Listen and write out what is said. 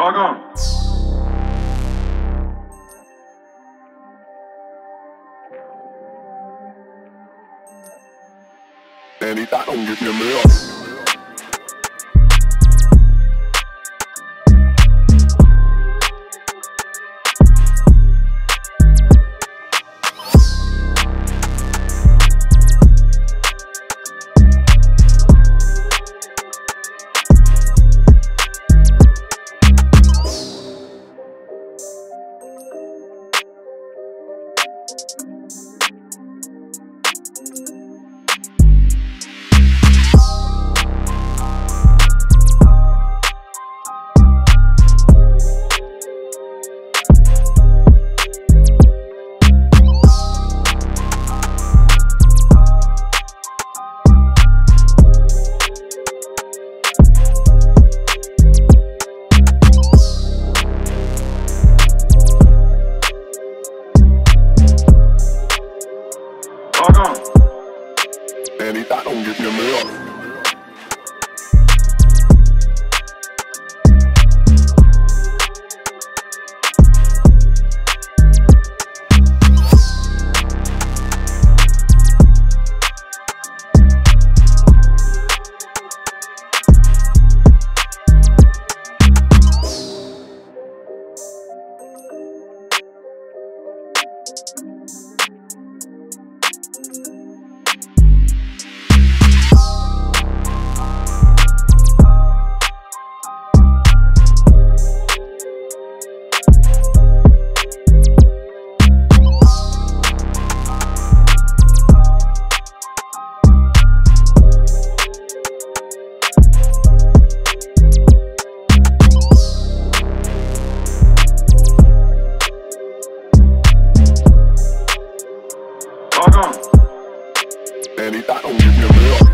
Gaga. Anytime, don't give me milk. Anytime, don't give me milk. I don't give a real.